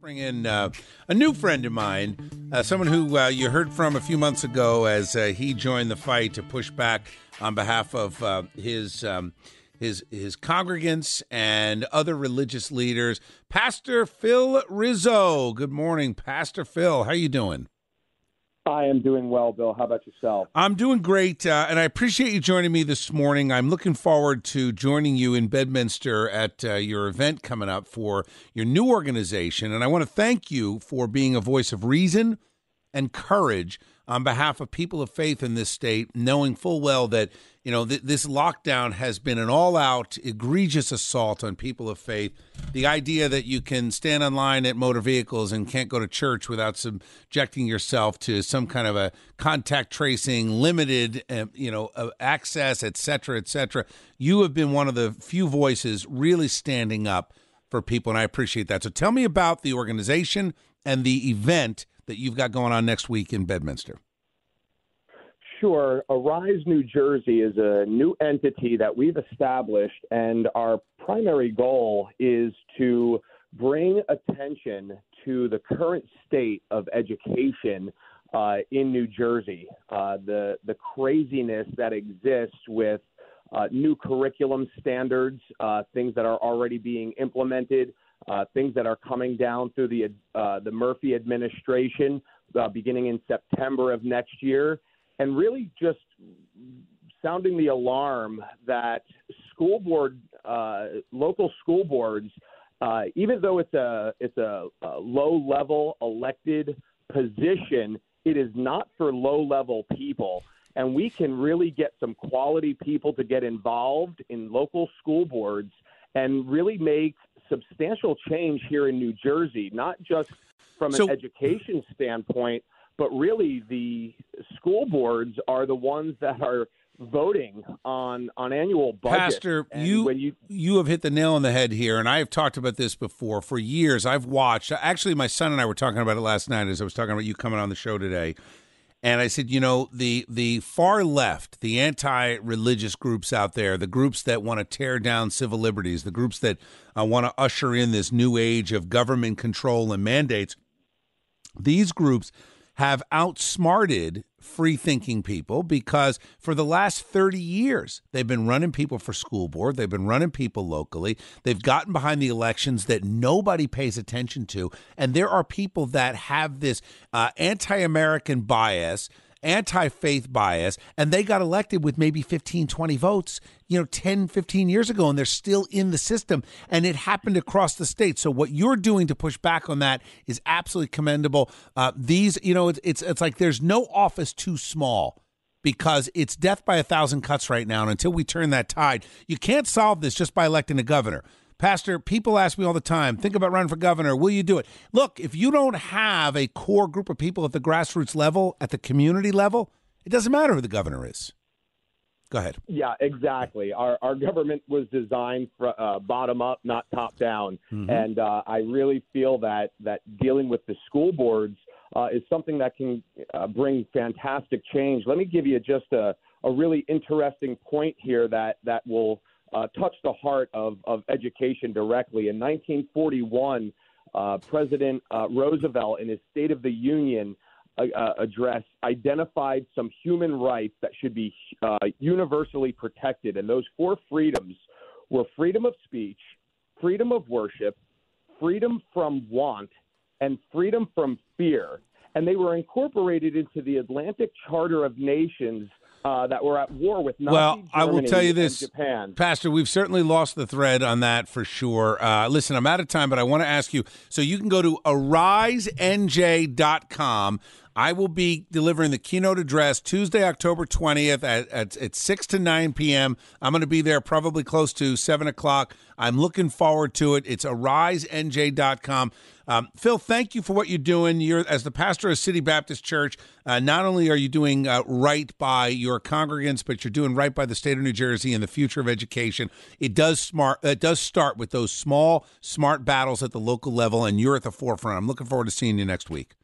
Bring in uh, a new friend of mine, uh, someone who uh, you heard from a few months ago as uh, he joined the fight to push back on behalf of uh, his um, his his congregants and other religious leaders. Pastor Phil Rizzo. Good morning, Pastor Phil. How are you doing? I am doing well, Bill. How about yourself? I'm doing great, uh, and I appreciate you joining me this morning. I'm looking forward to joining you in Bedminster at uh, your event coming up for your new organization. And I want to thank you for being a voice of reason and courage on behalf of people of faith in this state, knowing full well that you know th- this lockdown has been an all-out, egregious assault on people of faith. The idea that you can stand online at motor vehicles and can't go to church without subjecting yourself to some kind of a contact tracing, limited, uh, you know, uh, access, et cetera, et cetera. You have been one of the few voices really standing up for people, and I appreciate that. So, tell me about the organization and the event that you've got going on next week in Bedminster. Sure. Arise New Jersey is a new entity that we've established, and our primary goal is to bring attention to the current state of education uh, in New Jersey, uh, the the craziness that exists with uh, new curriculum standards, uh, things that are already being implemented, uh, things that are coming down through the uh, the Murphy administration beginning in September of next year and really just sounding the alarm that school board, uh, local school boards, uh, even though it's a it's a, a low level elected position, it is not for low level people. And we can really get some quality people to get involved in local school boards and really make substantial change here in New Jersey, not just from an education standpoint, but really the school boards are the ones that are voting on on annual budgets. Pastor, you, you you have hit the nail on the head here, and I have talked about this before for years. I've watched. Actually, my son and I were talking about it last night as I was talking about you coming on the show today. And I said, you know, the the far left, the anti-religious groups out there, the groups that want to tear down civil liberties, the groups that uh, want to usher in this new age of government control and mandates, these groups have outsmarted free thinking people because for the last 30 years, they've been running people for school board. They've been running people locally. They've gotten behind the elections that nobody pays attention to. And there are people that have this uh, anti American bias anti faith bias, and they got elected with maybe 15, 20 votes, you know, 10, 15 years ago, and they're still in the system. And it happened across the state. So what you're doing to push back on that is absolutely commendable. Uh, these, you know, it's, it's, it's like there's no office too small because it's death by a thousand cuts right now. And until we turn that tide, you can't solve this just by electing a governor. Pastor, people ask me all the time, think about running for governor. Will you do it? Look, if you don't have a core group of people at the grassroots level, at the community level, it doesn't matter who the governor is. Go ahead. Yeah, exactly. Our our government was designed for uh, bottom up, not top down, mm-hmm. and uh, I really feel that that dealing with the school boards uh, is something that can uh, bring fantastic change. Let me give you just a a really interesting point here that that will uh, touched the heart of, of education directly. In 1941, uh, President uh, Roosevelt, in his State of the Union uh, uh, address, identified some human rights that should be uh, universally protected. And those four freedoms were freedom of speech, freedom of worship, freedom from want, and freedom from fear. And they were incorporated into the Atlantic Charter of Nations uh, that were at war with Nazi well, Germany I will tell you this, Japan. Pastor. We've certainly lost the thread on that for sure. Uh, listen, I'm out of time, but I want to ask you. So you can go to arisenj.com. I will be delivering the keynote address Tuesday, October 20th at, at, at 6 to 9 p.m. I'm going to be there probably close to 7 o'clock. I'm looking forward to it. It's arisenj.com. Um, Phil, thank you for what you're doing. You're as the pastor of City Baptist Church. Uh, not only are you doing uh, right by your congregants, but you're doing right by the state of New Jersey and the future of education. It does smart. It does start with those small, smart battles at the local level, and you're at the forefront. I'm looking forward to seeing you next week.